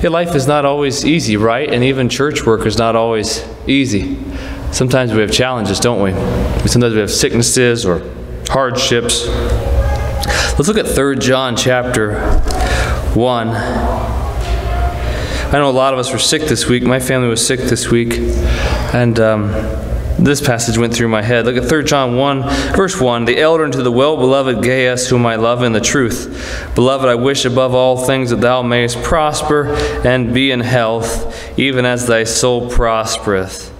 Hey, life is not always easy, right? And even church work is not always easy. Sometimes we have challenges, don't we? Sometimes we have sicknesses or hardships. Let's look at 3 John chapter 1. I know a lot of us were sick this week. My family was sick this week. And um, this passage went through my head. Look at 3 John 1, verse 1. The elder unto the well beloved Gaius, whom I love in the truth. Beloved, I wish above all things that thou mayest prosper and be in health, even as thy soul prospereth.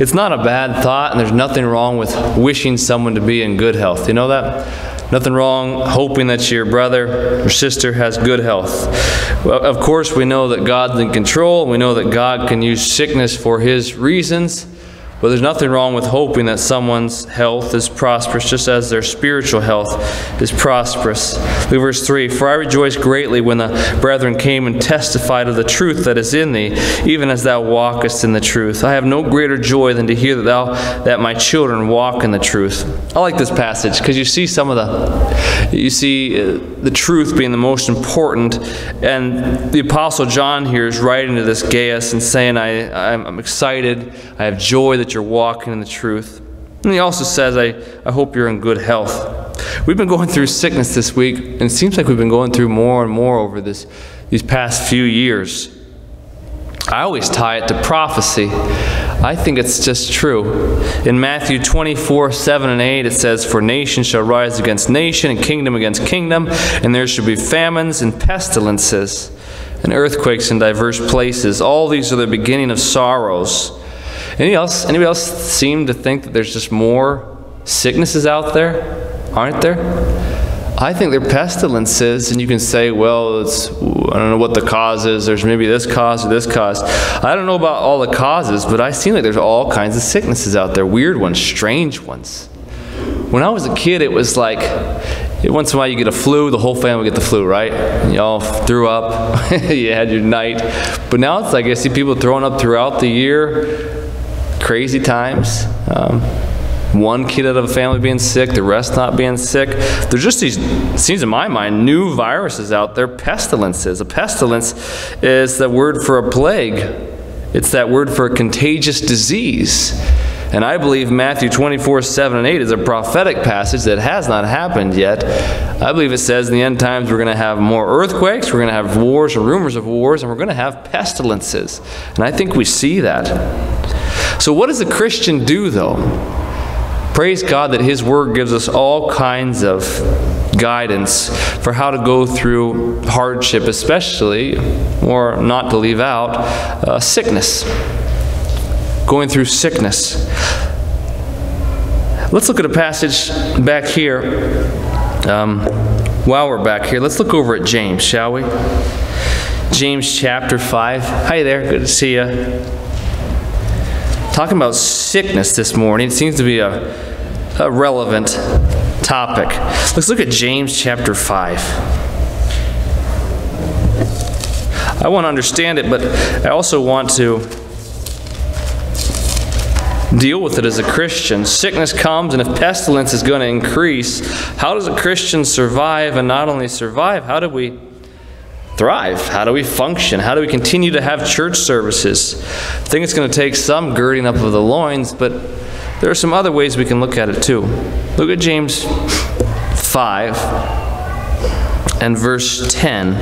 It's not a bad thought, and there's nothing wrong with wishing someone to be in good health. You know that? Nothing wrong hoping that your brother or sister has good health. Well, of course, we know that God's in control. We know that God can use sickness for His reasons. But there's nothing wrong with hoping that someone's health is prosperous, just as their spiritual health is prosperous. Look verse 3 For I rejoiced greatly when the brethren came and testified of the truth that is in thee, even as thou walkest in the truth. I have no greater joy than to hear that thou that my children walk in the truth. I like this passage because you see some of the you see uh, the truth being the most important, and the apostle John here is writing to this Gaius and saying, I, I'm excited, I have joy that you're walking in the truth. And he also says, I, I hope you're in good health. We've been going through sickness this week, and it seems like we've been going through more and more over this, these past few years. I always tie it to prophecy. I think it's just true. In Matthew 24, 7 and 8, it says, For nation shall rise against nation, and kingdom against kingdom, and there shall be famines and pestilences, and earthquakes in diverse places. All these are the beginning of sorrows. Anybody else, anybody else seem to think that there's just more sicknesses out there? Aren't there? I think they're pestilences, and you can say, well, it's, I don't know what the cause is. There's maybe this cause or this cause. I don't know about all the causes, but I seem like there's all kinds of sicknesses out there weird ones, strange ones. When I was a kid, it was like once in a while you get a flu, the whole family get the flu, right? You all threw up, you had your night. But now it's like I see people throwing up throughout the year crazy times. Um, one kid out of a family being sick, the rest not being sick. There's just these, seems in my mind, new viruses out there, pestilences. A pestilence is the word for a plague. It's that word for a contagious disease. And I believe Matthew 24, 7 and 8 is a prophetic passage that has not happened yet. I believe it says in the end times we're going to have more earthquakes, we're going to have wars and rumors of wars, and we're going to have pestilences. And I think we see that. So, what does a Christian do, though? Praise God that His Word gives us all kinds of guidance for how to go through hardship, especially, or not to leave out, uh, sickness. Going through sickness. Let's look at a passage back here. Um, while we're back here, let's look over at James, shall we? James chapter 5. Hi there, good to see you talking about sickness this morning. It seems to be a, a relevant topic. Let's look at James chapter 5. I want to understand it, but I also want to deal with it as a Christian. Sickness comes, and if pestilence is going to increase, how does a Christian survive? And not only survive, how do we thrive? How do we function? How do we continue to have church services? I think it's going to take some girding up of the loins, but there are some other ways we can look at it too. Look at James 5 and verse 10.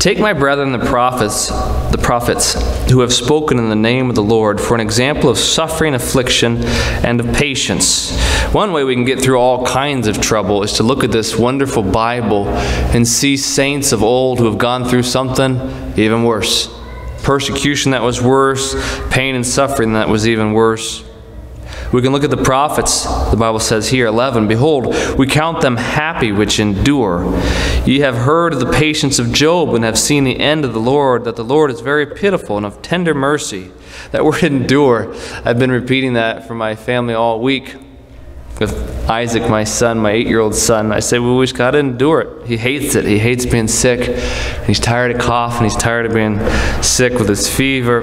Take my brethren the prophets, the prophets who have spoken in the name of the Lord for an example of suffering, affliction, and of patience. One way we can get through all kinds of trouble is to look at this wonderful Bible and see saints of old who have gone through something even worse. Persecution that was worse, pain and suffering that was even worse. We can look at the prophets, the Bible says here, 11. Behold, we count them happy which endure. Ye have heard of the patience of Job and have seen the end of the Lord, that the Lord is very pitiful and of tender mercy. That word endure, I've been repeating that for my family all week. With Isaac, my son, my eight year old son. I say, well, we just got to endure it. He hates it. He hates being sick. He's tired of coughing. He's tired of being sick with his fever.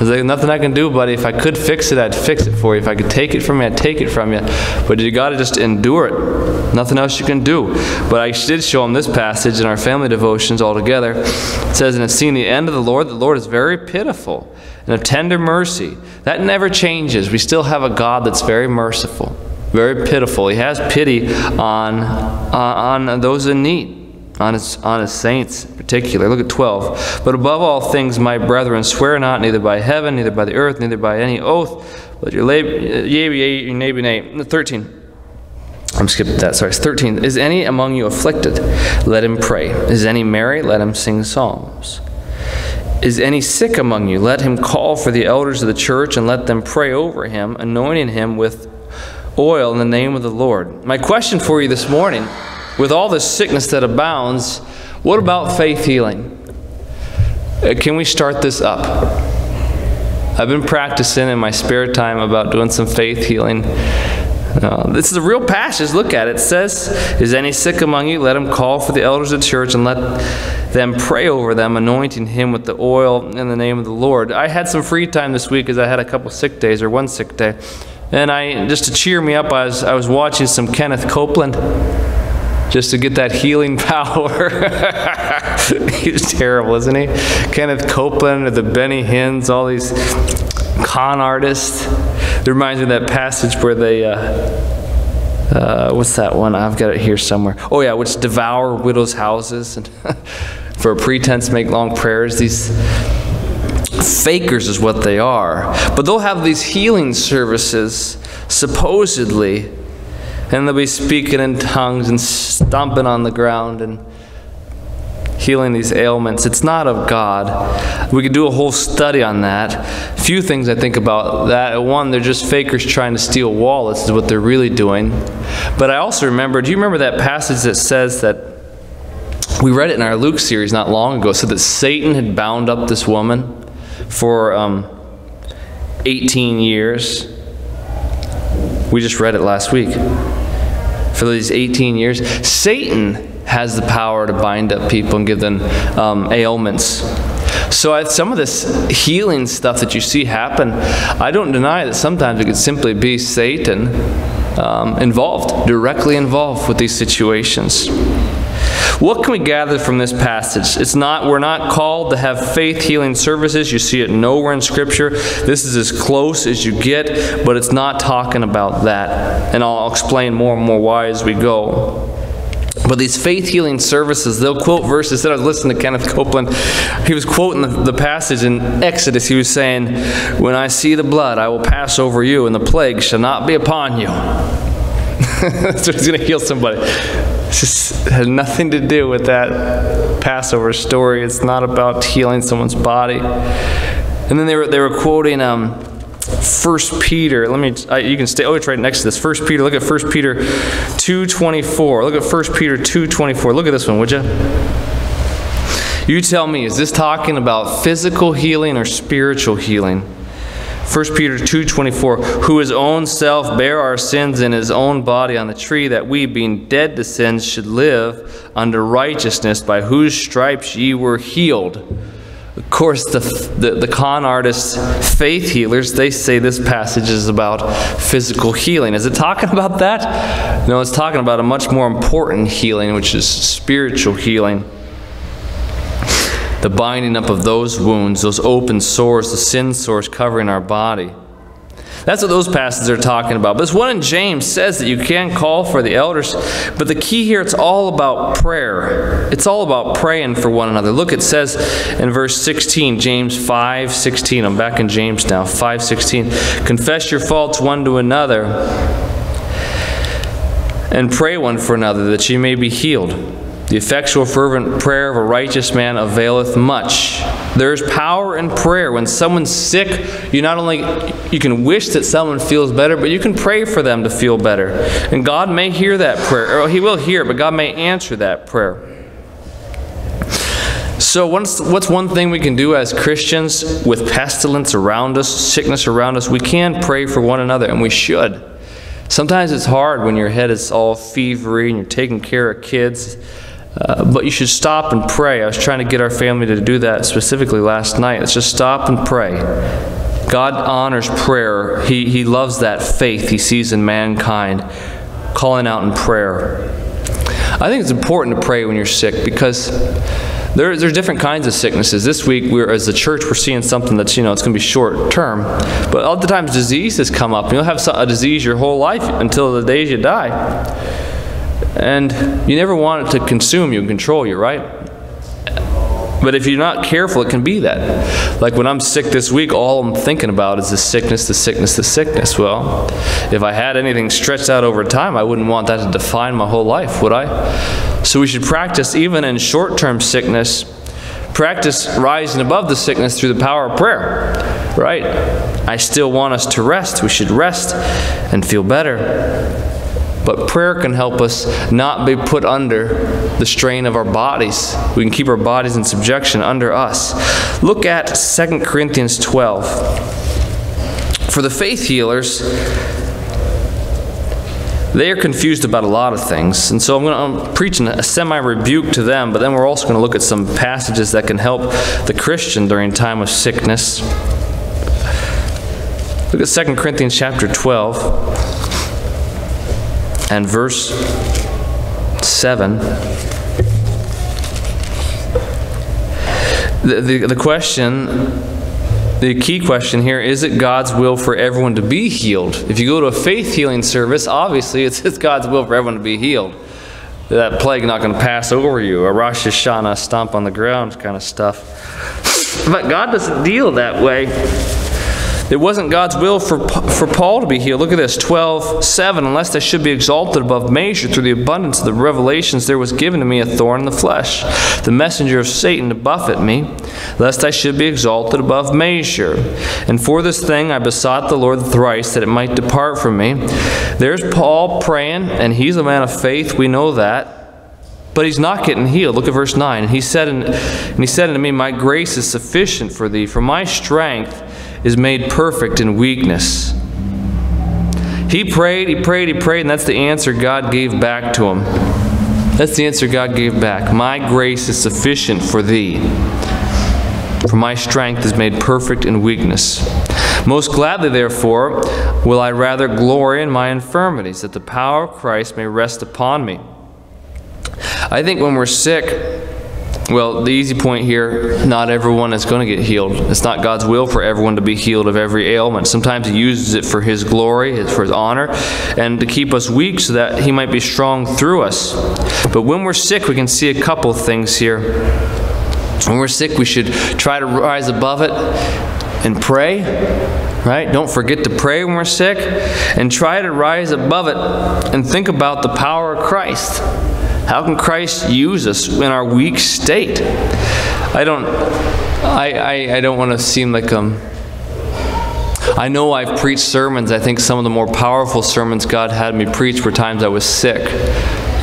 Was like, nothing I can do, buddy. If I could fix it, I'd fix it for you. If I could take it from you, I'd take it from you. But you got to just endure it. Nothing else you can do. But I did show him this passage in our family devotions all together. It says, And have seen the end of the Lord. The Lord is very pitiful and of tender mercy. That never changes. We still have a God that's very merciful very pitiful. He has pity on, on, on those in need, on his, on his saints in particular. Look at 12. But above all things, my brethren, swear not neither by heaven, neither by the earth, neither by any oath, but your neighbor, your neighbor, name. 13. I'm skipping that. Sorry, it's 13. Is any among you afflicted? Let him pray. Is any merry? Let him sing psalms. Is any sick among you? Let him call for the elders of the church and let them pray over him, anointing him with oil in the name of the Lord. My question for you this morning with all the sickness that abounds, what about faith healing? Uh, can we start this up? I've been practicing in my spare time about doing some faith healing. Uh, this is a real passage. Look at it. It says, Is any sick among you? Let him call for the elders of the church and let them pray over them, anointing him with the oil in the name of the Lord. I had some free time this week as I had a couple sick days, or one sick day. And I, just to cheer me up, I was, I was watching some Kenneth Copeland just to get that healing power. He's terrible, isn't he? Kenneth Copeland or the Benny Hinns, all these con artists. It reminds me of that passage where they, uh, uh, what's that one? I've got it here somewhere. Oh, yeah, which devour widows' houses and for a pretense make long prayers. These fakers is what they are. But they'll have these healing services, supposedly, and they'll be speaking in tongues and stomping on the ground and healing these ailments. It's not of God. We could do a whole study on that. A few things I think about that. One, they're just fakers trying to steal wallets, is what they're really doing. But I also remember, do you remember that passage that says that we read it in our Luke series not long ago, said that Satan had bound up this woman for um, 18 years. We just read it last week. For these 18 years, Satan has the power to bind up people and give them um, ailments. So some of this healing stuff that you see happen, I don't deny that sometimes it could simply be Satan um, involved, directly involved with these situations. What can we gather from this passage? It's not we're not called to have faith healing services. You see it nowhere in scripture. This is as close as you get, but it's not talking about that. And I'll explain more and more why as we go. But these faith healing services, they'll quote verses. That I was listening to Kenneth Copeland. He was quoting the, the, passage in Exodus. He was saying, When I see the blood, I will pass over you, and the plague shall not be upon you. so he's going to heal somebody. It just has nothing to do with that Passover story. It's not about healing someone's body. And then they were, they were quoting um, 1 Peter. Let me, I, you can stay, oh, it's right next to this. First Peter, look at First Peter 2.24. Look at First Peter 2.24. Look at this one, would you? You tell me, is this talking about physical healing or spiritual healing? 1 Peter 2:24, who his own self bare our sins in his own body on the tree, that we, being dead to sins, should live under righteousness, by whose stripes ye were healed. Of course, the, the, the, con artists, faith healers, they say this passage is about physical healing. Is it talking about that? No, it's talking about a much more important healing, which is spiritual healing the binding up of those wounds, those open sores, the sin sores covering our body. That's what those passages are talking about. But this one in James says that you can call for the elders. But the key here, it's all about prayer. It's all about praying for one another. Look, it says in verse 16, James 5 16. I'm back in James now, 5 16. Confess your faults one to another and pray one for another that you may be healed. The effectual, fervent prayer of a righteous man availeth much. There's power in prayer. When someone's sick, you not only you can wish that someone feels better, but you can pray for them to feel better. And God may hear that prayer, or He will hear, but God may answer that prayer. So, what's, what's one thing we can do as Christians with pestilence around us, sickness around us? We can pray for one another, and we should. Sometimes it's hard when your head is all fevery and you're taking care of kids. Uh, but you should stop and pray. I was trying to get our family to do that specifically last night. Let's just stop and pray. God honors prayer. He, he loves that faith he sees in mankind, calling out in prayer. I think it's important to pray when you're sick because there, there's different kinds of sicknesses. This week, we're as a church, we're seeing something that's you know it's going to be short term, but other times diseases come up. You'll have a disease your whole life until the days you die, and you never want it to consume you and control you, right? But if you're not careful, it can be that. Like when I'm sick this week, all I'm thinking about is the sickness, the sickness, the sickness. Well, if I had anything stretched out over time, I wouldn't want that to define my whole life, would I? So we should practice, even in short term sickness, practice rising above the sickness through the power of prayer, right? I still want us to rest. We should rest and feel better. But prayer can help us not be put under the strain of our bodies. We can keep our bodies in subjection under us. Look at 2 Corinthians 12. For the faith healers, they are confused about a lot of things. And so I'm, going to, I'm a semi rebuke to them, but then we're also going to look at some passages that can help the Christian during time of sickness. Look at 2 Corinthians chapter 12 and verse 7. The, the, the question, the key question here is it God's will for everyone to be healed? If you go to a faith healing service, obviously it's, it's God's will for everyone to be healed. That plague not going to pass over you, a Rosh Hashanah stomp on the ground kind of stuff. But God doesn't deal that way. It wasn't God's will for, for Paul to be healed. Look at this 12 7. Unless I should be exalted above measure through the abundance of the revelations, there was given to me a thorn in the flesh, the messenger of Satan to buffet me, lest I should be exalted above measure. And for this thing I besought the Lord thrice that it might depart from me. There's Paul praying, and he's a man of faith. We know that. But he's not getting healed. Look at verse 9. And he said, and he said unto me, My grace is sufficient for thee, for my strength is made perfect in weakness. He prayed, he prayed, he prayed, and that's the answer God gave back to him. That's the answer God gave back. My grace is sufficient for thee, for my strength is made perfect in weakness. Most gladly, therefore, will I rather glory in my infirmities, that the power of Christ may rest upon me. I think when we're sick, well, the easy point here not everyone is going to get healed. It's not God's will for everyone to be healed of every ailment. Sometimes He uses it for His glory, for His honor, and to keep us weak so that He might be strong through us. But when we're sick, we can see a couple things here. When we're sick, we should try to rise above it and pray, right? Don't forget to pray when we're sick, and try to rise above it and think about the power of Christ. How can Christ use us in our weak state? I don't, I, I, I don't want to seem like um. I know I've preached sermons. I think some of the more powerful sermons God had me preach were times I was sick.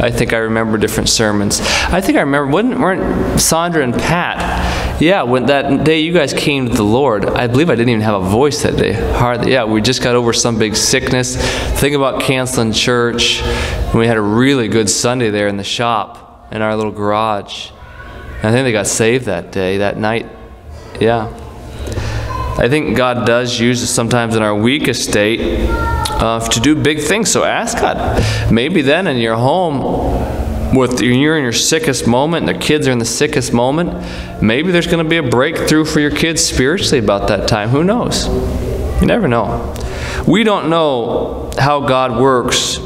I think I remember different sermons. I think I remember, wasn't, weren't Sandra and Pat? Yeah, when that day you guys came to the Lord, I believe I didn't even have a voice that day. Hardly. Yeah, we just got over some big sickness. Think about canceling church. And we had a really good Sunday there in the shop, in our little garage. I think they got saved that day, that night. Yeah. I think God does use us sometimes in our weakest state uh, to do big things. So ask God. Maybe then in your home, with you're in your sickest moment, and the kids are in the sickest moment, maybe there's going to be a breakthrough for your kids spiritually about that time. Who knows? You never know. We don't know how God works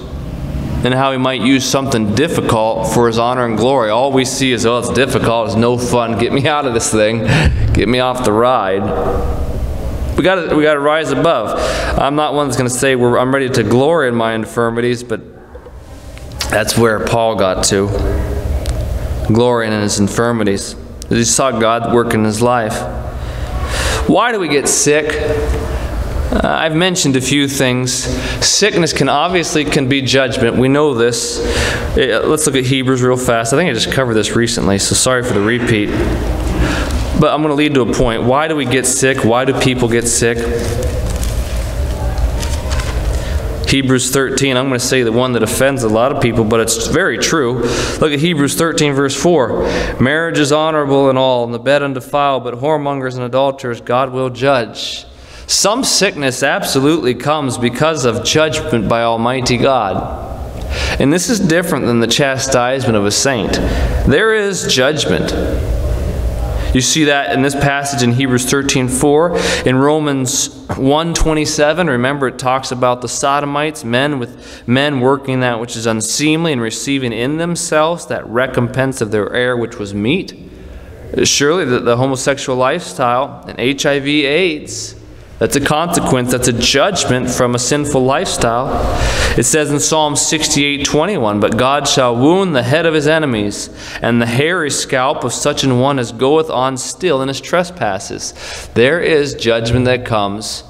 and how he might use something difficult for his honor and glory. All we see is, oh, it's difficult, it's no fun, get me out of this thing, get me off the ride. We got to. we got to rise above. I'm not one that's going to say I'm ready to glory in my infirmities, but that's where Paul got to. Glorying in his infirmities. He saw God work in his life. Why do we get sick? Uh, I've mentioned a few things. Sickness can obviously can be judgment. We know this. Uh, let's look at Hebrews real fast. I think I just covered this recently, so sorry for the repeat. But I'm going to lead to a point. Why do we get sick? Why do people get sick? Hebrews 13. I'm going to say the one that offends a lot of people, but it's very true. Look at Hebrews 13, verse 4. Marriage is honorable in all, and the bed undefiled, but whoremongers and adulterers God will judge. Some sickness absolutely comes because of judgment by Almighty God. And this is different than the chastisement of a saint. There is judgment. You see that in this passage in Hebrews 13:4, in Romans 1:27. Remember it talks about the sodomites, men with men working that which is unseemly and receiving in themselves that recompense of their error which was meat. Surely the, the homosexual lifestyle and HIV AIDS that's a consequence, that's a judgment from a sinful lifestyle. It says in Psalm 68 21, But God shall wound the head of his enemies, and the hairy scalp of such an one as goeth on still in his trespasses. There is judgment that comes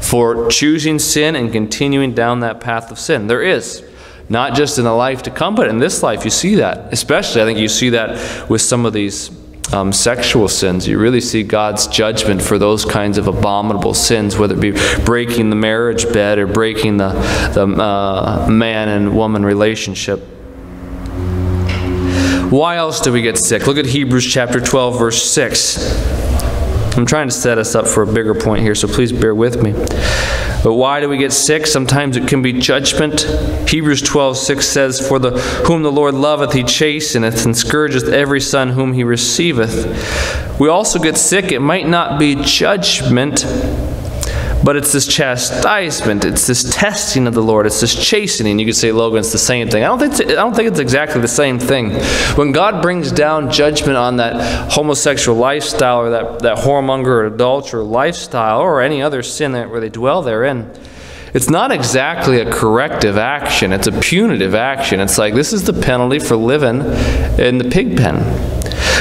for choosing sin and continuing down that path of sin. There is. Not just in the life to come, but in this life, you see that. Especially, I think you see that with some of these um, sexual sins. You really see God's judgment for those kinds of abominable sins, whether it be breaking the marriage bed or breaking the, the uh, man and woman relationship. Why else do we get sick? Look at Hebrews chapter 12, verse 6. I'm trying to set us up for a bigger point here, so please bear with me. But why do we get sick? Sometimes it can be judgment. Hebrews 12, 6 says, For the whom the Lord loveth, he chasteneth, and scourgeth every son whom he receiveth. We also get sick. It might not be judgment, but it's this chastisement, it's this testing of the Lord, it's this chastening. You could say, Logan, it's the same thing. I don't think I don't think it's exactly the same thing. When God brings down judgment on that homosexual lifestyle or that, that whoremonger or adulterer lifestyle or any other sin that, where they dwell therein, it's not exactly a corrective action, it's a punitive action. It's like this is the penalty for living in the pig pen.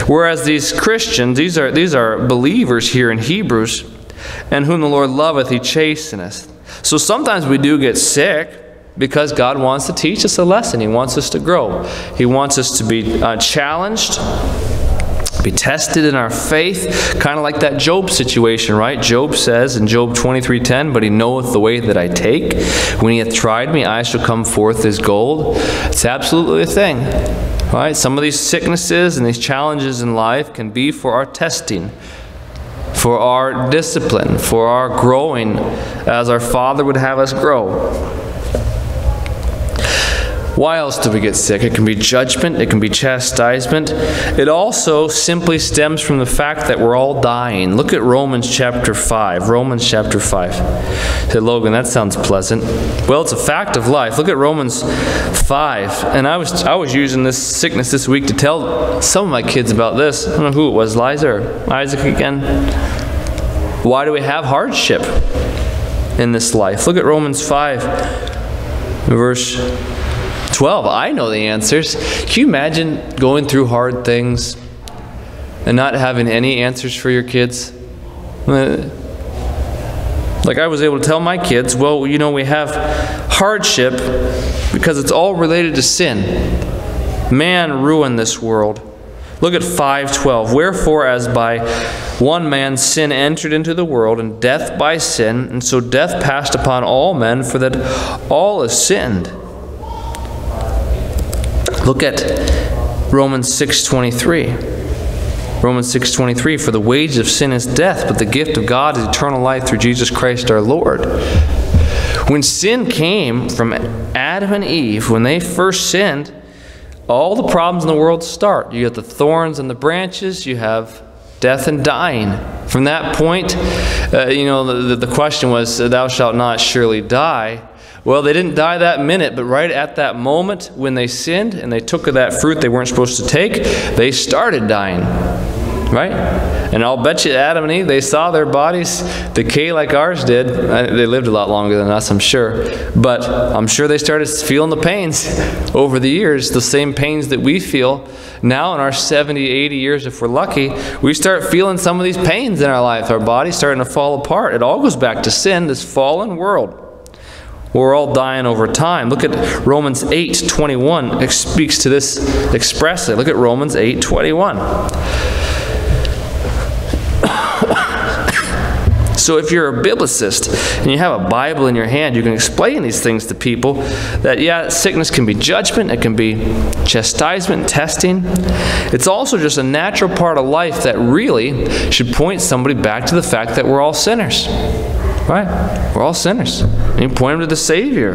Whereas these Christians, these are, these are believers here in Hebrews, and whom the Lord loveth, he chasteneth. So sometimes we do get sick because God wants to teach us a lesson. He wants us to grow. He wants us to be uh, challenged, be tested in our faith, kind of like that Job situation, right? Job says in Job 23:10, "But he knoweth the way that I take. When he hath tried me, I shall come forth as gold." It's absolutely a thing. Right? Some of these sicknesses and these challenges in life can be for our testing for our discipline, for our growing as our Father would have us grow. Why else do we get sick? It can be judgment, it can be chastisement. It also simply stems from the fact that we're all dying. Look at Romans chapter 5. Romans chapter 5. Say, Logan, that sounds pleasant. Well, it's a fact of life. Look at Romans 5. And I was I was using this sickness this week to tell some of my kids about this. I don't know who it was, Liza or Isaac again. Why do we have hardship in this life? Look at Romans 5, verse 12. I know the answers. Can you imagine going through hard things and not having any answers for your kids? Like I was able to tell my kids, well, you know, we have hardship because it's all related to sin. Man ruined this world. Look at 5:12. Wherefore as by one man sin entered into the world and death by sin, and so death passed upon all men for that all is sinned. Look at Romans 6:23. Romans 6:23 for the wages of sin is death but the gift of God is eternal life through Jesus Christ our Lord. When sin came from Adam and Eve when they first sinned all the problems in the world start. You have the thorns and the branches, you have death and dying. From that point, uh, you know, the, the question was, Thou shalt not surely die. Well, they didn't die that minute, but right at that moment when they sinned and they took of that fruit they weren't supposed to take, they started dying. Right? And I'll bet you Adam and Eve, they saw their bodies decay like ours did. They lived a lot longer than us, I'm sure. But I'm sure they started feeling the pains over the years, the same pains that we feel. Now, in our 70, 80 years, if we're lucky, we start feeling some of these pains in our life. Our body's starting to fall apart. It all goes back to sin, this fallen world. We're all dying over time. Look at Romans 8 21. It speaks to this expressly. Look at Romans 8 21. So if you're a biblicist and you have a Bible in your hand, you can explain these things to people that, yeah, sickness can be judgment, it can be chastisement, testing. It's also just a natural part of life that really should point somebody back to the fact that we're all sinners. Right? We're all sinners. And you point them to the Savior.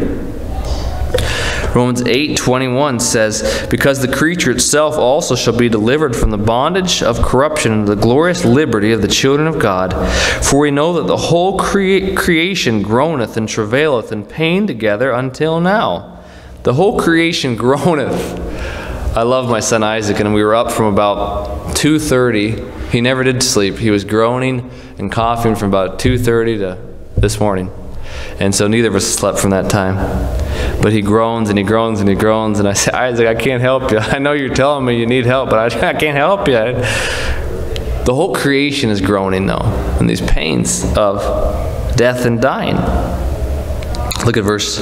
Romans 8:21 says, "Because the creature itself also shall be delivered from the bondage of corruption into the glorious liberty of the children of God. For we know that the whole crea- creation groaneth and travaileth in pain together until now." The whole creation groaneth. I love my son Isaac, and we were up from about 2:30. He never did sleep. He was groaning and coughing from about 2:30 to this morning. And so neither of us slept from that time. But he groans and he groans and he groans. And I say, Isaac, I can't help you. I know you're telling me you need help, but I, I can't help you. The whole creation is groaning, though, in these pains of death and dying. Look at verse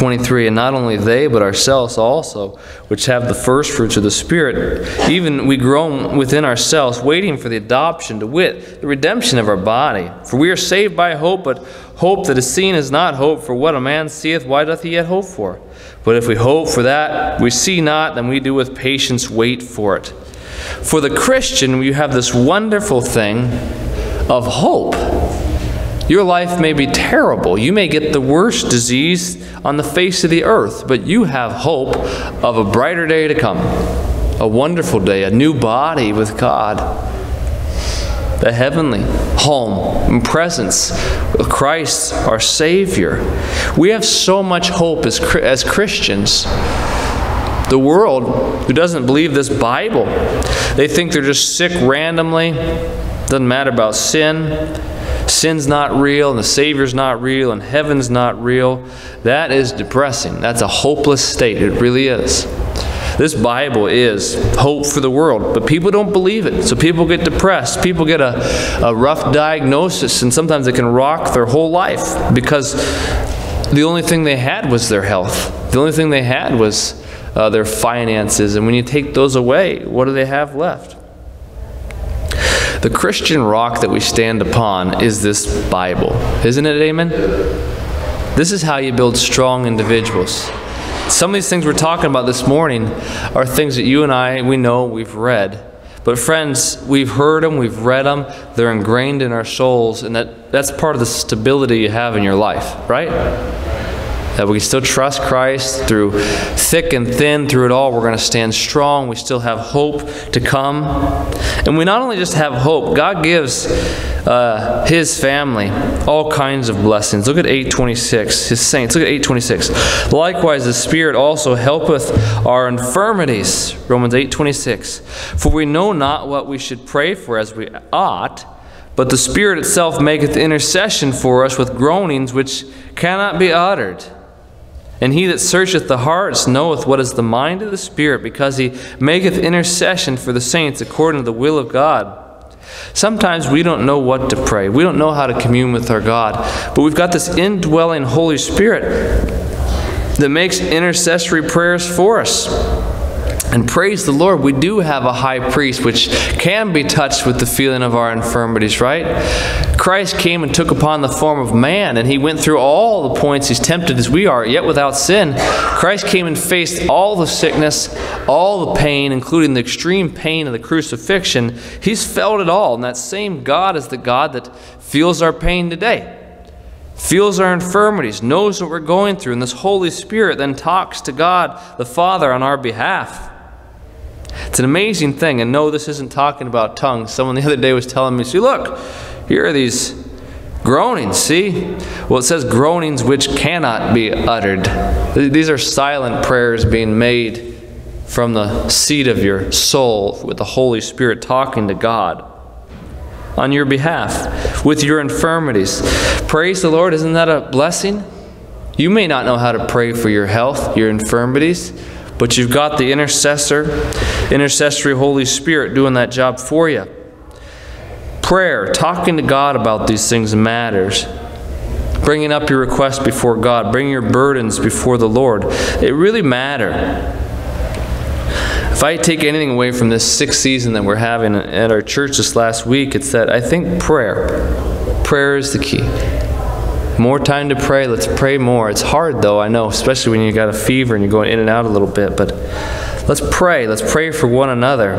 23 and not only they but ourselves also which have the first fruits of the spirit. Even we groan within ourselves waiting for the adoption to wit the redemption of our body. For we are saved by hope but hope that is seen is not hope. For what a man seeth why doth he yet hope for? But if we hope for that we see not then we do with patience wait for it. For the christian you have this wonderful thing of hope your life may be terrible. You may get the worst disease on the face of the earth, but you have hope of a brighter day to come, a wonderful day, a new body with God, the heavenly home and presence of Christ, our Savior. We have so much hope as, as Christians. The world, who doesn't believe this Bible, they think they're just sick randomly, doesn't matter about sin sin's not real and the Savior's not real and heaven's not real, that is depressing. That's a hopeless state. It really is. This Bible is hope for the world, but people don't believe it. So people get depressed. People get a, a rough diagnosis, and sometimes it can rock their whole life because the only thing they had was their health. The only thing they had was uh, their finances. And when you take those away, what do they have left? The Christian rock that we stand upon is this Bible. Isn't it, amen? This is how you build strong individuals. Some of these things we're talking about this morning are things that you and I, we know, we've read. But friends, we've heard them, we've read them, they're ingrained in our souls, and that, that's part of the stability you have in your life, right? That we can still trust Christ through thick and thin, through it all. We're going to stand strong. We still have hope to come. And we not only just have hope, God gives uh, His family all kinds of blessings. Look at 826, His saints. Look at 826. Likewise, the Spirit also helpeth our infirmities. Romans 826. For we know not what we should pray for as we ought. But the Spirit itself maketh intercession for us with groanings which cannot be uttered. And he that searcheth the hearts knoweth what is the mind of the Spirit, because he maketh intercession for the saints according to the will of God. Sometimes we don't know what to pray. We don't know how to commune with our God. But we've got this indwelling Holy Spirit that makes intercessory prayers for us. And praise the Lord, we do have a high priest which can be touched with the feeling of our infirmities, right? Christ came and took upon the form of man, and he went through all the points he's tempted as we are, yet without sin. Christ came and faced all the sickness, all the pain, including the extreme pain of the crucifixion. He's felt it all, and that same God is the God that feels our pain today feels our infirmities, knows what we're going through, and this Holy Spirit then talks to God the Father on our behalf. It's an amazing thing. And no, this isn't talking about tongues. Someone the other day was telling me, see, look, here are these groanings, see? Well, it says groanings which cannot be uttered. These are silent prayers being made from the seat of your soul with the Holy Spirit talking to God on your behalf with your infirmities. Praise the Lord. Isn't that a blessing? You may not know how to pray for your health, your infirmities. But you've got the intercessor, intercessory Holy Spirit doing that job for you. Prayer, talking to God about these things matters. Bringing up your requests before God, bringing your burdens before the Lord. It really matter. If I take anything away from this sixth season that we're having at our church this last week, it's that I think prayer Prayer is the key. More time to pray. Let's pray more. It's hard, though, I know, especially when you got a fever and you're going in and out a little bit. But let's pray. Let's pray for one another.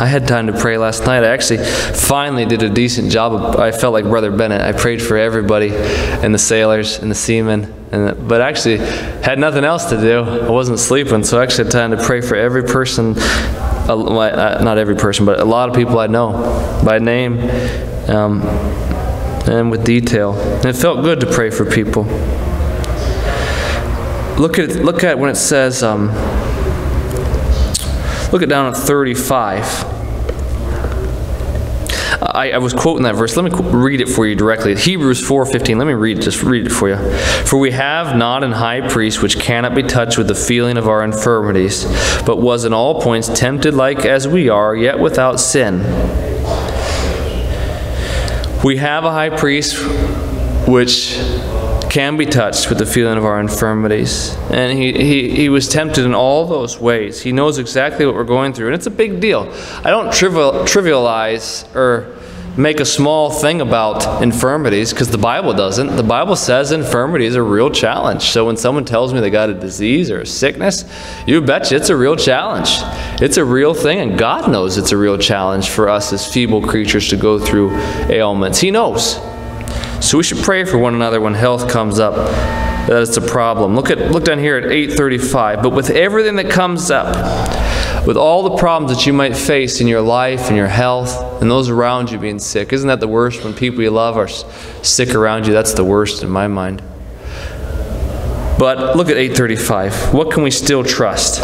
I had time to pray last night. I actually finally did a decent job. I felt like Brother Bennett. I prayed for everybody and the sailors and the seamen, and but actually had nothing else to do. I wasn't sleeping, so I actually had time to pray for every person. Uh, not every person, but a lot of people I know by name um, and with detail. And it felt good to pray for people. Look at look at when it says. Um, look at down at 35. I, I, was quoting that verse. Let me read it for you directly. Hebrews 4:15. Let me read. Just read it for you. For we have not an high priest which cannot be touched with the feeling of our infirmities, but was in all points tempted like as we are, yet without sin. We have a high priest which can be touched with the feeling of our infirmities. And he, he, he was tempted in all those ways. He knows exactly what we're going through. And it's a big deal. I don't trivial, trivialize or make a small thing about infirmities because the Bible doesn't. The Bible says infirmity is a real challenge. So when someone tells me they got a disease or a sickness, you betcha it's a real challenge. It's a real thing, and God knows it's a real challenge for us as feeble creatures to go through ailments. He knows. So we should pray for one another when health comes up. That it's a problem. Look at look down here at 835. But with everything that comes up, with all the problems that you might face in your life and your health and those around you being sick, isn't that the worst when people you love are sick around you? That's the worst in my mind. But look at 835. What can we still trust?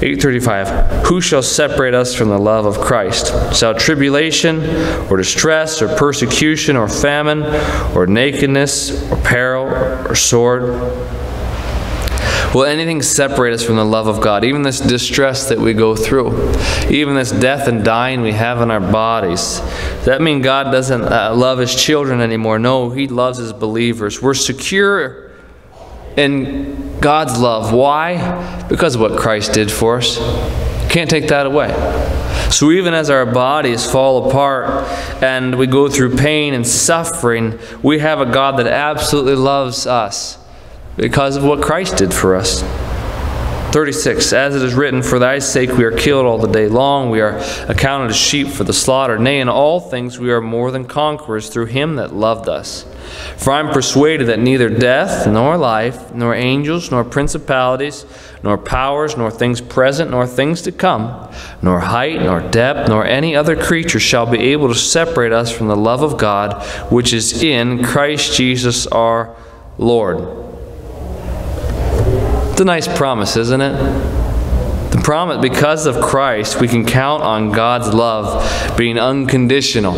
835 Who shall separate us from the love of Christ? Shall tribulation, or distress, or persecution, or famine, or nakedness, or peril, or sword? Will anything separate us from the love of God? Even this distress that we go through, even this death and dying we have in our bodies. Does that mean God doesn't uh, love his children anymore? No, he loves his believers. We're secure in God's love. Why? Because of what Christ did for us. Can't take that away. So even as our bodies fall apart and we go through pain and suffering, we have a God that absolutely loves us because of what Christ did for us. 36 As it is written, For thy sake we are killed all the day long, we are accounted as sheep for the slaughter. Nay, in all things we are more than conquerors through him that loved us. For I am persuaded that neither death, nor life, nor angels, nor principalities, nor powers, nor things present, nor things to come, nor height, nor depth, nor any other creature shall be able to separate us from the love of God which is in Christ Jesus our Lord. It's a nice promise, isn't it? The promise, because of Christ, we can count on God's love being unconditional.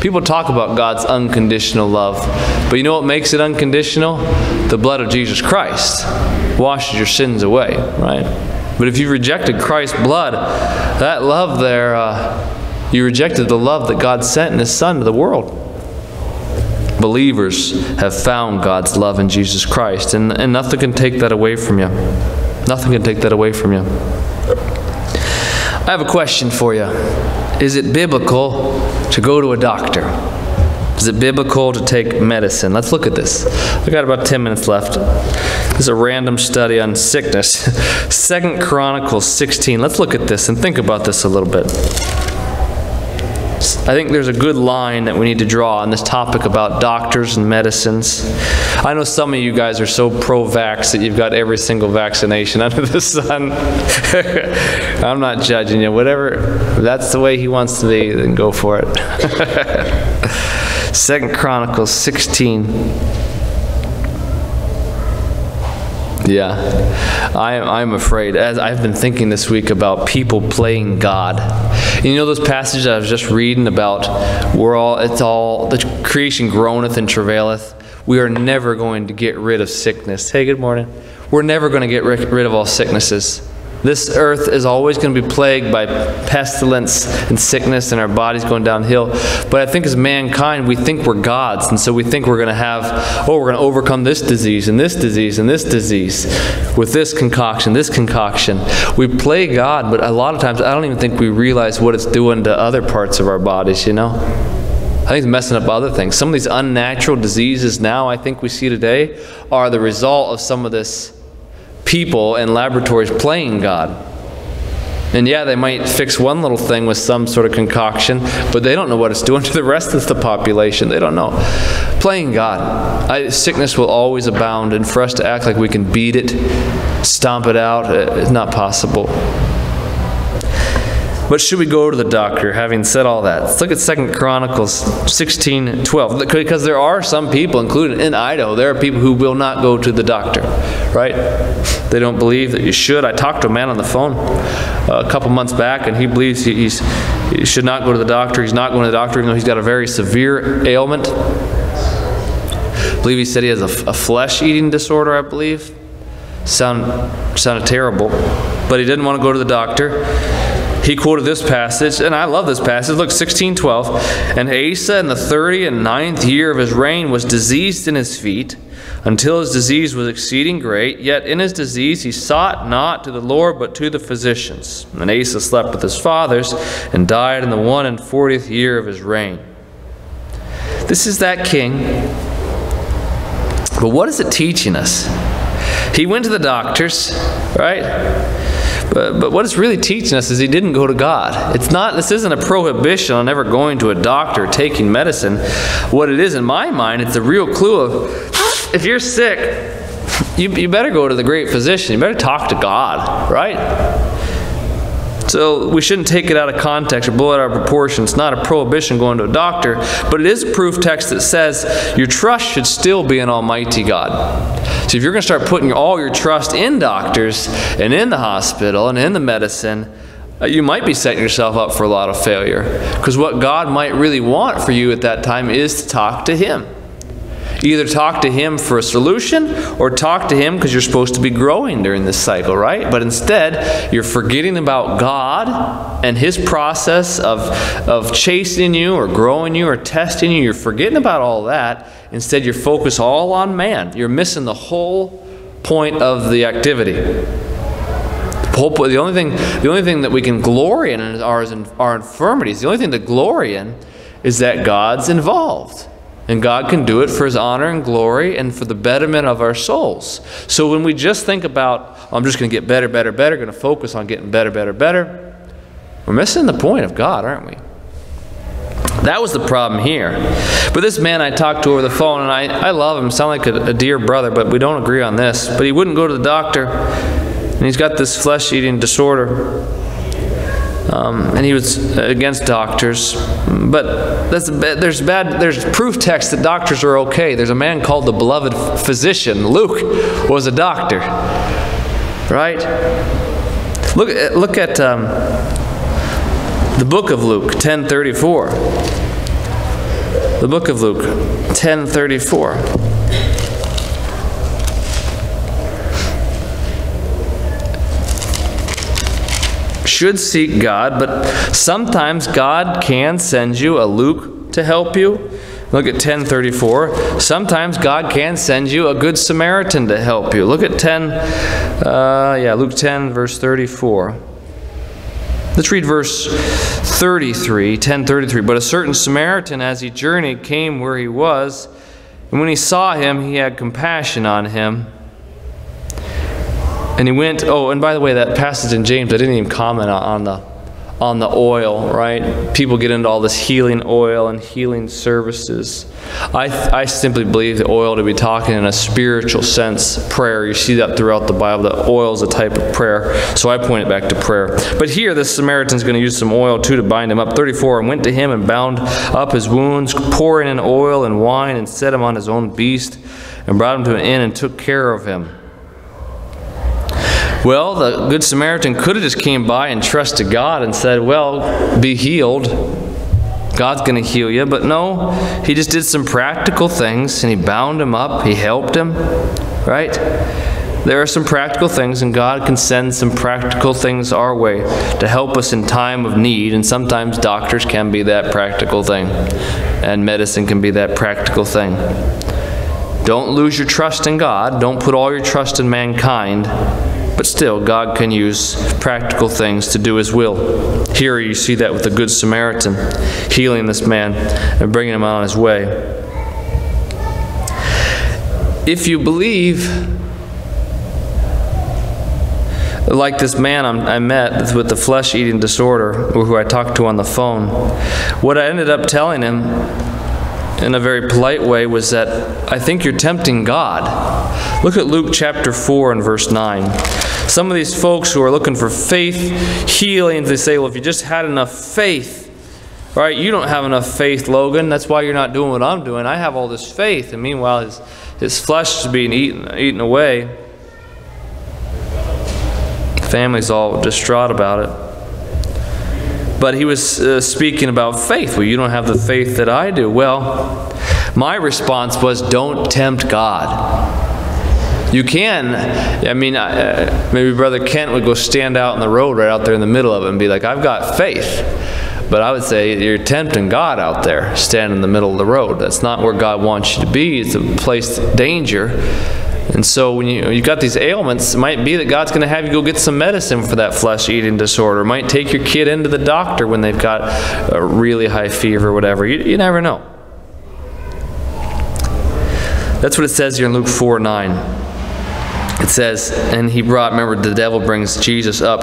People talk about God's unconditional love, but you know what makes it unconditional? The blood of Jesus Christ washes your sins away, right? But if you rejected Christ's blood, that love there, uh, you rejected the love that God sent in His Son to the world. Believers have found God's love in Jesus Christ, and, and nothing can take that away from you. Nothing can take that away from you. I have a question for you. Is it biblical to go to a doctor? Is it biblical to take medicine? Let's look at this. I've got about 10 minutes left. This is a random study on sickness. Second Chronicles 16. Let's look at this and think about this a little bit. I think there's a good line that we need to draw on this topic about doctors and medicines. I know some of you guys are so pro vax that you've got every single vaccination under the sun. I'm not judging you. Whatever, that's the way he wants to be, then go for it. Second Chronicles 16. Yeah, I, I'm afraid. As I've been thinking this week about people playing God. And you know those passages I was just reading about, we're all, it's all, the creation groaneth and travaileth. We are never going to get rid of sickness. Hey, good morning. We're never going to get rid of all sicknesses. This earth is always going to be plagued by pestilence and sickness and our bodies going downhill. But I think as mankind, we think we're gods. And so we think we're going to have, oh, we're going to overcome this disease and this disease and this disease with this concoction, this concoction. We play God, but a lot of times I don't even think we realize what it's doing to other parts of our bodies, you know? I think it's messing up other things. Some of these unnatural diseases now, I think we see today, are the result of some of this people in laboratories playing God. And yeah, they might fix one little thing with some sort of concoction, but they don't know what it's doing to the rest of the population. They don't know. Playing God. I, sickness will always abound, and for us to act like we can beat it, stomp it out, uh, it's not possible. But should we go to the doctor, having said all that? Let's look at Second Chronicles 16 12. Because there are some people, including in Idaho, there are people who will not go to the doctor, right? They don't believe that you should. I talked to a man on the phone uh, a couple months back, and he believes he, should not go to the doctor. He's not going to the doctor, even though he's got a very severe ailment. I believe he said he has a, a flesh eating disorder, I believe. Sound, sounded terrible. But he didn't want to go to the doctor he quoted this passage, and I love this passage. Look, 1612. And Asa, in the thirty and ninth year of his reign, was diseased in his feet, until his disease was exceeding great. Yet in his disease he sought not to the Lord, but to the physicians. And Asa slept with his fathers, and died in the one and fortieth year of his reign. This is that king. But what is it teaching us? He went to the doctors, right? But, but what it's really teaching us is he didn't go to God. It's not, this isn't a prohibition on ever going to a doctor, taking medicine. What it is in my mind, it's a real clue of if you're sick, you, you better go to the great physician. You better talk to God, right? So we shouldn't take it out of context or blow it out of proportion. It's not a prohibition going to a doctor, but it is a proof text that says your trust should still be in Almighty God. So if you're going to start putting all your trust in doctors and in the hospital and in the medicine, uh, you might be setting yourself up for a lot of failure. Because what God might really want for you at that time is to talk to Him. Either talk to Him for a solution or talk to Him because you're supposed to be growing during this cycle, right? But instead, you're forgetting about God and His process of, of chasing you or growing you or testing you. You're forgetting about all that. Instead, you're focused all on man. You're missing the whole point of the activity. The only thing, the only thing that we can glory in are our infirmities. The only thing to glory in is that God's involved. And God can do it for His honor and glory and for the betterment of our souls. So when we just think about, oh, I'm just going to get better, better, better, going to focus on getting better, better, better, we're missing the point of God, aren't we? That was the problem here. But this man I talked to over the phone, and I, I love him, sound like a, a dear brother, but we don't agree on this. But he wouldn't go to the doctor, and he's got this flesh eating disorder. Um, and he was against doctors. But there's bad. There's proof text that doctors are okay. There's a man called the beloved physician. Luke was a doctor, right? Look, look at um, the book of Luke, 1034. The book of Luke, 1034. Should seek God, but sometimes God can send you a Luke to help you. Look at 1034. Sometimes God can send you a good Samaritan to help you. Look at 10, uh, yeah, Luke 10, verse 34. Let's read verse 33, 1033. But a certain Samaritan, as he journeyed, came where he was, and when he saw him, he had compassion on him and he went, oh, and by the way, that passage in James, I didn't even comment on the on the oil, right? People get into all this healing oil and healing services. I, I simply believe the oil to be talking in a spiritual sense, prayer. You see that throughout the Bible, that oil is a type of prayer. So I point it back to prayer. But here, this Samaritan's going to use some oil too to bind him up. 34, and went to him and bound up his wounds, pouring in oil and wine, and set him on his own beast, and brought him to an inn and took care of him. Well, the Good Samaritan could have just came by and trusted God and said, well, be healed. God's going to heal you. But no, he just did some practical things and he bound him up. He helped him, right? There are some practical things, and God can send some practical things our way to help us in time of need. And sometimes doctors can be that practical thing, and medicine can be that practical thing. Don't lose your trust in God. Don't put all your trust in mankind But still, God can use practical things to do His will. Here you see that with the Good Samaritan healing this man and bringing him on his way. If you believe, like this man I met with the flesh eating disorder, or who I talked to on the phone, what I ended up telling him in a very polite way was that I think you're tempting God. Look at Luke chapter 4 and verse 9. Some of these folks who are looking for faith, healing, they say, well, if you just had enough faith, right? You don't have enough faith, Logan. That's why you're not doing what I'm doing. I have all this faith. And meanwhile, his, his flesh is being eaten, eaten away. The family's all distraught about it. But he was uh, speaking about faith. Well, you don't have the faith that I do. Well, my response was, don't tempt God. You can, I mean, uh, maybe Brother Kent would go stand out in the road right out there in the middle of it and be like, I've got faith. But I would say you're tempting God out there, standing in the middle of the road. That's not where God wants you to be. It's a place of danger. And so when you, you've got these ailments, it might be that God's going to have you go get some medicine for that flesh eating disorder. It might take your kid into the doctor when they've got a really high fever or whatever. You, you never know. That's what it says here in Luke 4 9. It says, and he brought, remember, the devil brings Jesus up.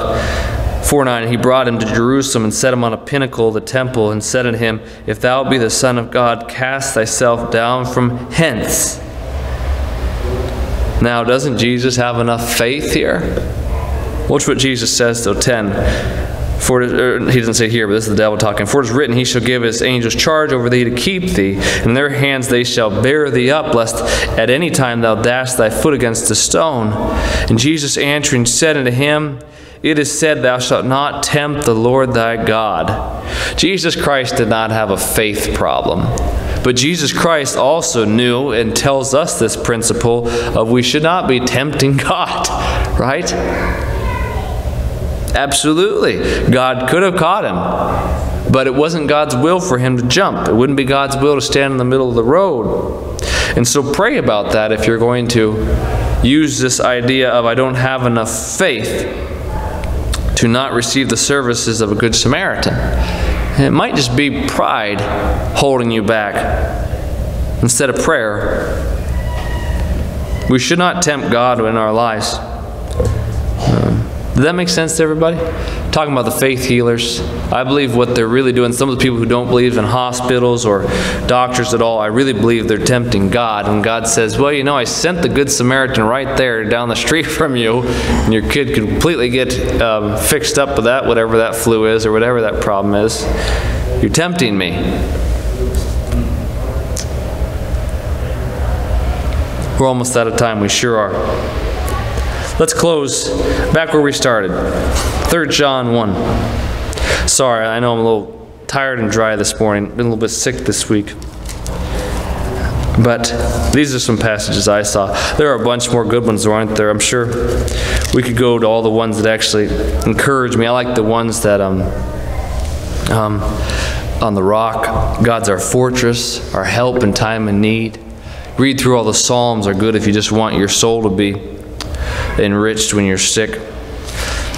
4 9, he brought him to Jerusalem and set him on a pinnacle of the temple and said unto him, If thou be the Son of God, cast thyself down from hence. Now, doesn't Jesus have enough faith here? Watch what Jesus says, though, 10. For er, he doesn't say here, but this is the devil talking. For it is written, He shall give His angels charge over thee to keep thee. In their hands they shall bear thee up, lest at any time thou dash thy foot against a stone. And Jesus answering said unto him, it is said, Thou shalt not tempt the Lord thy God. Jesus Christ did not have a faith problem. But Jesus Christ also knew and tells us this principle of we should not be tempting God, right? Absolutely. God could have caught him, but it wasn't God's will for him to jump. It wouldn't be God's will to stand in the middle of the road. And so pray about that if you're going to use this idea of I don't have enough faith to not receive the services of a good Samaritan. It might just be pride holding you back instead of prayer. We should not tempt God in our lives. Does that make sense to everybody? Talking about the faith healers, I believe what they're really doing, some of the people who don't believe in hospitals or doctors at all, I really believe they're tempting God. And God says, Well, you know, I sent the Good Samaritan right there down the street from you, and your kid could completely get um, fixed up with that, whatever that flu is or whatever that problem is. You're tempting me. We're almost out of time. We sure are. Let's close back where we started. 3 John 1. Sorry, I know I'm a little tired and dry this morning. Been a little bit sick this week. But these are some passages I saw. There are a bunch more good ones, aren't there? I'm sure we could go to all the ones that actually encourage me. I like the ones that um, um, on the rock, God's our fortress, our help in time of need. Read through all the Psalms are good if you just want your soul to be enriched when you're sick.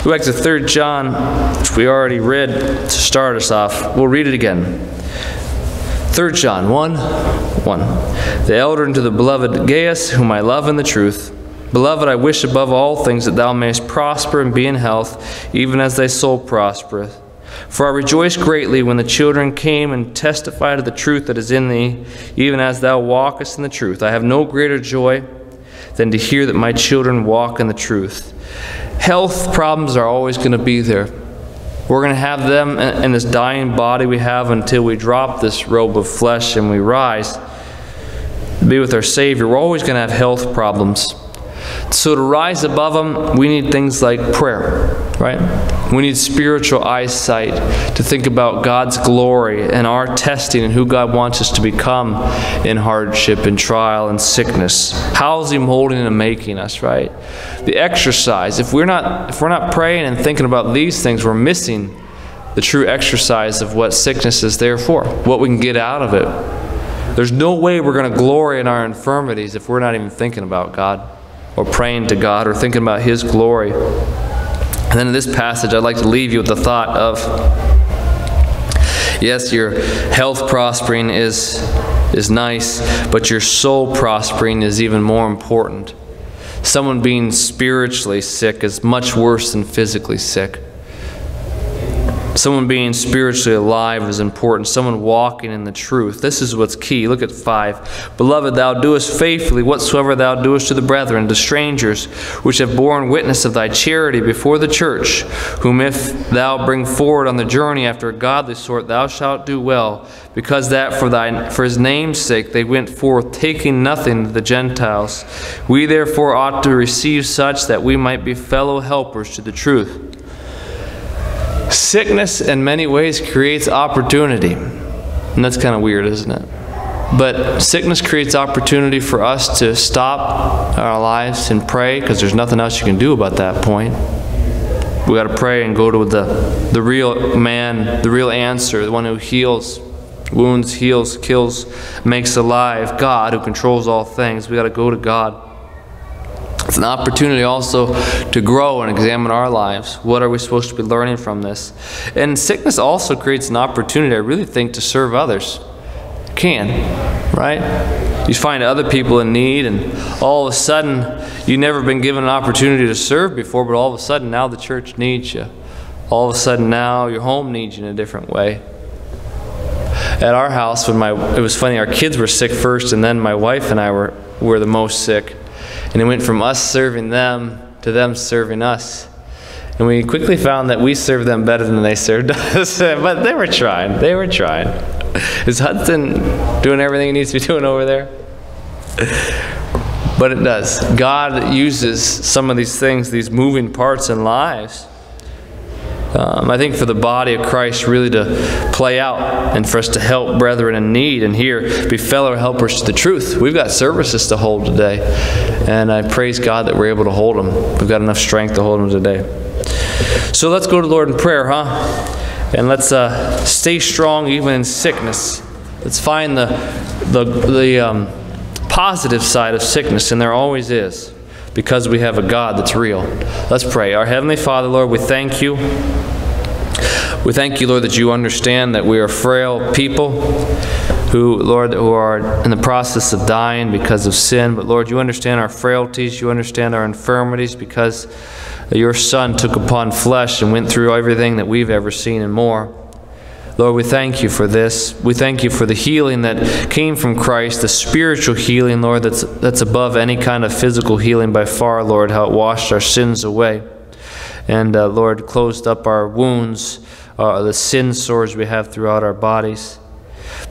Go back to 3 John, which we already read to start us off. We'll read it again. 3 John 1 1. The elder unto the beloved Gaius, whom I love in the truth. Beloved, I wish above all things that thou mayest prosper and be in health, even as thy soul prospereth. For I rejoiced greatly when the children came and testified of the truth that is in thee, even as thou walkest in the truth. I have no greater joy than to hear that my children walk in the truth. Health problems are always going to be there. We're going to have them in this dying body we have until we drop this robe of flesh and we rise. to Be with our Savior. We're always going to have health problems. So to rise above them, we need things like prayer, right? We need spiritual eyesight to think about God's glory and our testing and who God wants us to become in hardship and trial and sickness. How's He molding and making us, right? The exercise. If we're not if we're not praying and thinking about these things, we're missing the true exercise of what sickness is there for, what we can get out of it. There's no way we're going to glory in our infirmities if we're not even thinking about God. Or praying to God or thinking about His glory. And then in this passage, I'd like to leave you with the thought of yes, your health prospering is, is nice, but your soul prospering is even more important. Someone being spiritually sick is much worse than physically sick. Someone being spiritually alive is important. Someone walking in the truth. This is what's key. Look at 5. Beloved, thou doest faithfully whatsoever thou doest to the brethren, to strangers, which have borne witness of thy charity before the church, whom if thou bring forward on the journey after a godly sort, thou shalt do well, because that for, thy, for his name's sake they went forth, taking nothing to the Gentiles. We therefore ought to receive such that we might be fellow helpers to the truth. Sickness, in many ways, creates opportunity. And that's kind of weird, isn't it? But sickness creates opportunity for us to stop our lives and pray because there's nothing else you can do about that point. We got to pray and go to the, the real man, the real answer, the one who heals, wounds, heals, kills, makes alive, God who controls all things. We got to go to God. It's an opportunity also to grow and examine our lives. What are we supposed to be learning from this? And sickness also creates an opportunity, I really think, to serve others. Can, right? You find other people in need, and all of a sudden, you've never been given an opportunity to serve before, but all of a sudden, now the church needs you. All of a sudden, now your home needs you in a different way. At our house, when my it was funny, our kids were sick first, and then my wife and I were were the most sick. And it went from us serving them to them serving us. And we quickly found that we served them better than they served us. but they were trying. They were trying. Is Hudson doing everything he needs to be doing over there? But it does. God uses some of these things, these moving parts in lives, um, I think for the body of Christ really to play out and for us to help brethren in need and here be fellow helpers to the truth. We've got services to hold today, and I praise God that we're able to hold them. We've got enough strength to hold them today. So let's go to the Lord in prayer, huh? And let's uh, stay strong even in sickness. Let's find the, the, the um, positive side of sickness, and there always is because we have a God that's real. Let's pray. Our Heavenly Father, Lord, we thank you. We thank you, Lord, that you understand that we are frail people who, Lord, who are in the process of dying because of sin. But Lord, you understand our frailties, you understand our infirmities because your Son took upon flesh and went through everything that we've ever seen and more. Lord, we thank you for this. We thank you for the healing that came from Christ, the spiritual healing, Lord, that's, that's above any kind of physical healing by far, Lord, how it washed our sins away. And, uh, Lord, closed up our wounds, uh, the sin sores we have throughout our bodies.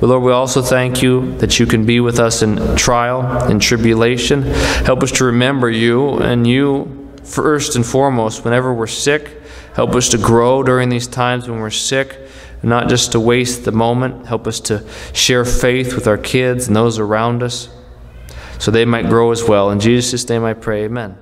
But Lord, we also thank you that you can be with us in trial, in tribulation. Help us to remember you and you first and foremost whenever we're sick. Help us to grow during these times when we're sick not just to waste the moment. Help us to share faith with our kids and those around us so they might grow as well. In Jesus' name I pray, amen.